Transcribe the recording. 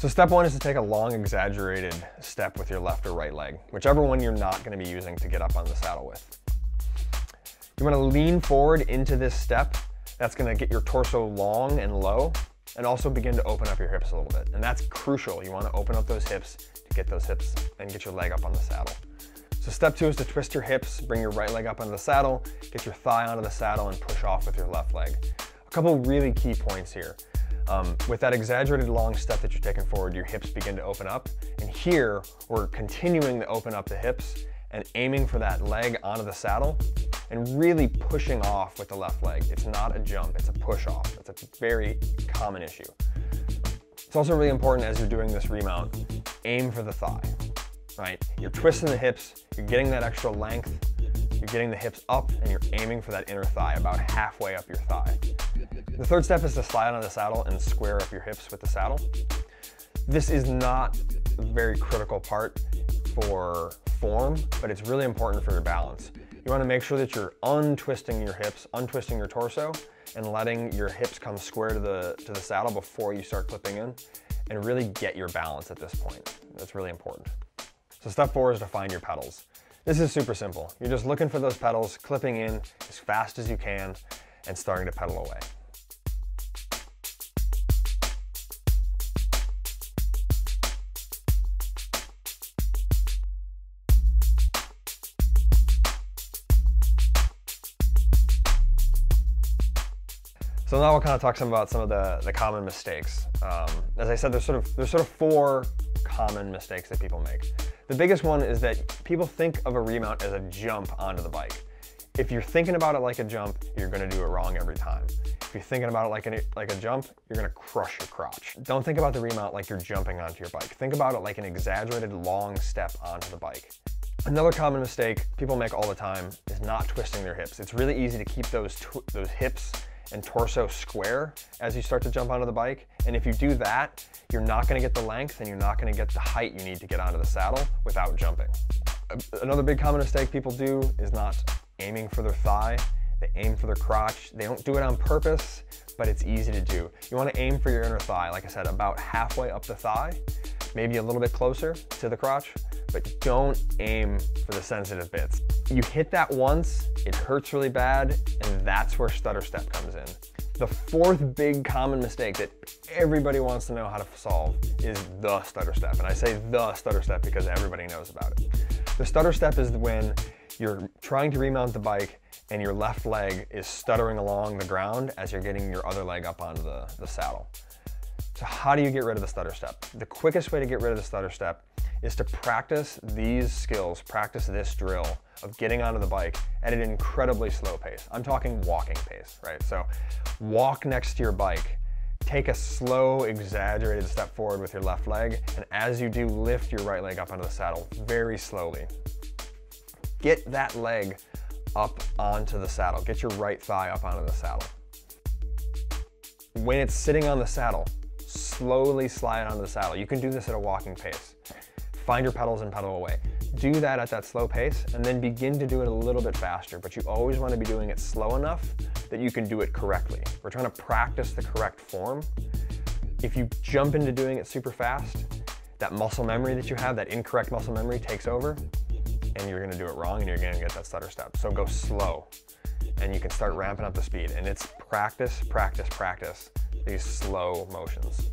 So step one is to take a long exaggerated step with your left or right leg, whichever one you're not gonna be using to get up on the saddle with. You wanna lean forward into this step. That's gonna get your torso long and low and also begin to open up your hips a little bit. And that's crucial. You wanna open up those hips to get those hips and get your leg up on the saddle. So step two is to twist your hips, bring your right leg up onto the saddle, get your thigh onto the saddle and push off with your left leg. A couple really key points here. Um, with that exaggerated long step that you're taking forward, your hips begin to open up. And here, we're continuing to open up the hips and aiming for that leg onto the saddle and really pushing off with the left leg. It's not a jump, it's a push off. It's a very common issue. It's also really important as you're doing this remount, aim for the thigh, right? You're twisting the hips, you're getting that extra length, you're getting the hips up and you're aiming for that inner thigh, about halfway up your thigh. The third step is to slide on the saddle and square up your hips with the saddle. This is not a very critical part for form, but it's really important for your balance. You wanna make sure that you're untwisting your hips, untwisting your torso, and letting your hips come square to the, to the saddle before you start clipping in, and really get your balance at this point. That's really important. So step four is to find your pedals. This is super simple. You're just looking for those pedals, clipping in as fast as you can, and starting to pedal away. So now we'll kind of talk some about some of the, the common mistakes. Um, as I said, there's sort of there's sort of four common mistakes that people make. The biggest one is that people think of a remount as a jump onto the bike. If you're thinking about it like a jump, you're gonna do it wrong every time. If you're thinking about it like a, like a jump, you're gonna crush your crotch. Don't think about the remount like you're jumping onto your bike. Think about it like an exaggerated long step onto the bike. Another common mistake people make all the time is not twisting their hips. It's really easy to keep those, those hips and torso square as you start to jump onto the bike. And if you do that, you're not gonna get the length and you're not gonna get the height you need to get onto the saddle without jumping. Another big common mistake people do is not aiming for their thigh. They aim for their crotch. They don't do it on purpose, but it's easy to do. You wanna aim for your inner thigh, like I said, about halfway up the thigh, maybe a little bit closer to the crotch, but don't aim for the sensitive bits. You hit that once, it hurts really bad, and that's where stutter step comes in. The fourth big common mistake that everybody wants to know how to solve is the stutter step. And I say the stutter step because everybody knows about it. The stutter step is when you're trying to remount the bike and your left leg is stuttering along the ground as you're getting your other leg up onto the, the saddle. So how do you get rid of the stutter step? The quickest way to get rid of the stutter step is to practice these skills, practice this drill of getting onto the bike at an incredibly slow pace. I'm talking walking pace, right? So walk next to your bike, take a slow, exaggerated step forward with your left leg, and as you do, lift your right leg up onto the saddle very slowly. Get that leg up onto the saddle. Get your right thigh up onto the saddle. When it's sitting on the saddle, slowly slide onto the saddle. You can do this at a walking pace find your pedals and pedal away. Do that at that slow pace and then begin to do it a little bit faster, but you always wanna be doing it slow enough that you can do it correctly. We're trying to practice the correct form. If you jump into doing it super fast, that muscle memory that you have, that incorrect muscle memory takes over and you're gonna do it wrong and you're gonna get that stutter step. So go slow and you can start ramping up the speed. And it's practice, practice, practice these slow motions.